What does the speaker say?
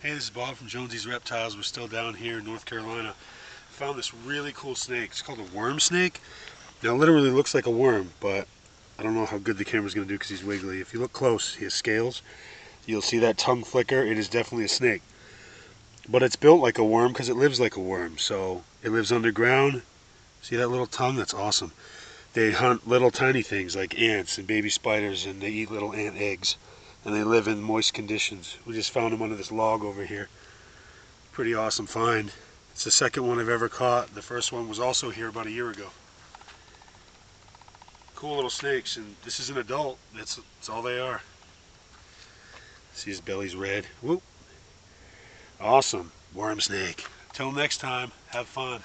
Hey, this is Bob from Jonesy's Reptiles. We're still down here in North Carolina. Found this really cool snake. It's called a worm snake. Now, it literally looks like a worm, but I don't know how good the camera's going to do because he's wiggly. If you look close, he has scales. You'll see that tongue flicker. It is definitely a snake. But it's built like a worm because it lives like a worm. So it lives underground. See that little tongue? That's awesome. They hunt little tiny things like ants and baby spiders and they eat little ant eggs and they live in moist conditions. We just found them under this log over here. Pretty awesome find. It's the second one I've ever caught. The first one was also here about a year ago. Cool little snakes, and this is an adult. That's, that's all they are. See his belly's red. Whoop. Awesome. Worm snake. Till next time, have fun.